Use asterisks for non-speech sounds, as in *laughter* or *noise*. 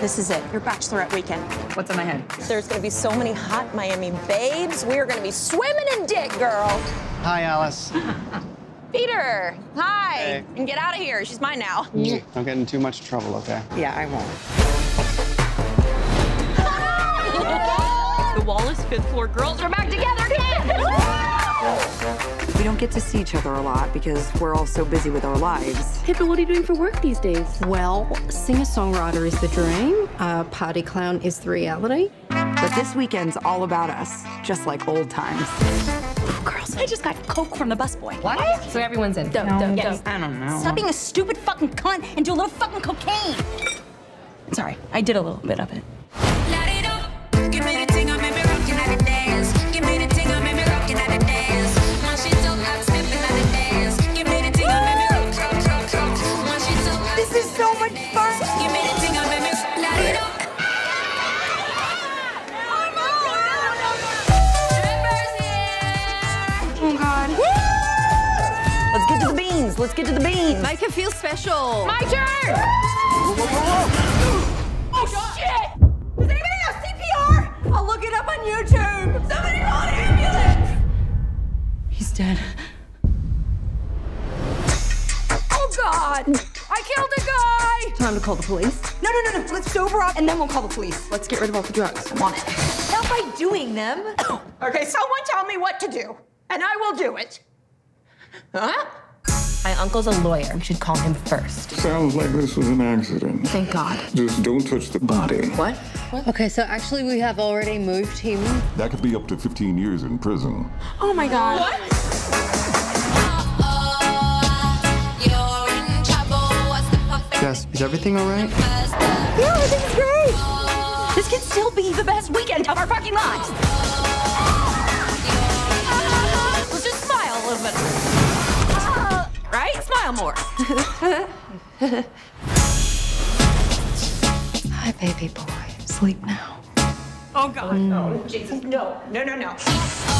This is it, your bachelorette weekend. What's in my head? There's gonna be so many hot Miami babes. We are gonna be swimming in dick, girl. Hi, Alice. *laughs* Peter, hi. Hey. And get out of here. She's mine now. Don't get in too much trouble, okay? Yeah, I won't. *laughs* The Wallace fifth floor girls are back together again. We don't get to see each other a lot because we're all so busy with our lives. Pippa, what are you doing for work these days? Well, singer-songwriter is the dream, uh, party clown is the reality. But this weekend's all about us, just like old times. Girls, I just got coke from the busboy. What? So everyone's in. Don't, don't, Yes. don't. I don't know. Stop being a stupid fucking cunt and do a little fucking cocaine. Sorry, I did a little bit of it. Beans. Let's get to the beans. Make her feel special. My turn. Oh, shit! Does anybody have CPR? I'll look it up on YouTube. Somebody call an ambulance! He's dead. Oh, God! I killed a guy! Time to call the police. No, no, no, no. Let's sober up and then we'll call the police. Let's get rid of all the drugs. I'm on it. Not by doing them. *coughs* Okay, someone tell me what to do, and I will do it. Huh? My uncle's a lawyer. We should call him first. Sounds like this was an accident. Thank God. Just don't touch the body. What? Okay, so actually we have already moved him. That could be up to 15 years in prison. Oh my God. Jess, is everything all right? Yeah, this is great. This can still be the best weekend of our fucking lives. Smile more. *laughs* Hi, baby boy. Sleep now. Oh God, no, Jesus, no, no, no, no.